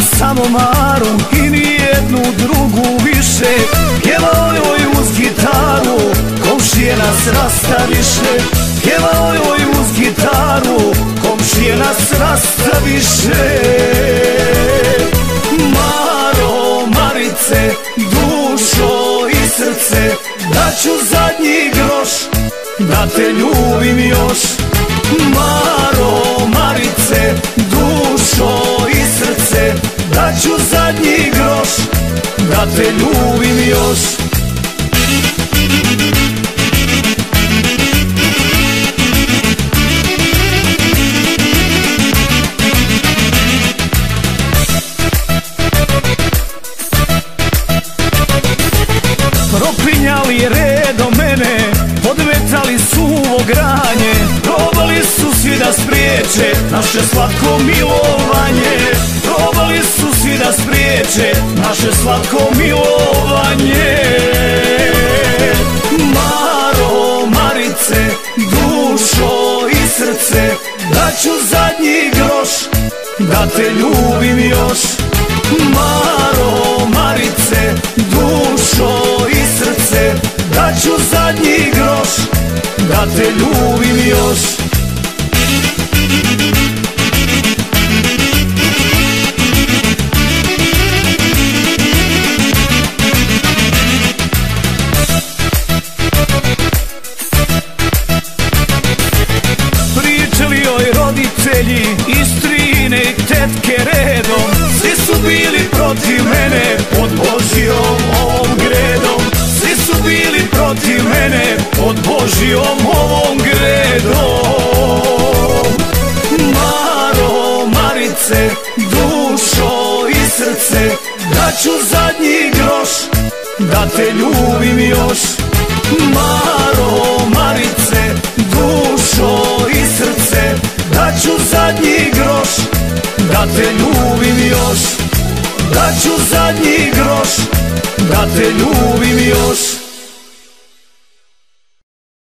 samo Maru i nijednu drugu više. Pjevao joj uz gitaru, komšije nas rastaviše Pjevao joj uz gitaru, komšije nas rastaviše Maro, Marice, dušo i srce Daću zadnji groš, da te ljubim još. Maro, te ljubim još. Propinjali redom mene Podmetali suvo granje. Probali su svi da spriječe Naše slatko milovanje. Probali su svi da spriječe Slatko milovanje. Maro, Marice, dušo i srce Daću zadnji groš Da te ljubim još. Maro, Marice, dušo i srce Daću zadnji groš Da te ljubim još roditelji Istrine i tetke redom. Svi su bili protiv mene Pod Božijom ovom gredom. Svi su bili protiv mene Pod Božijom ovom gredom. Maro, Marice, dušo i srce Daću zadnji groš Da te ljubim još. Maro, Da te ljubim još. Daću zadnji groš. Da te ljubim još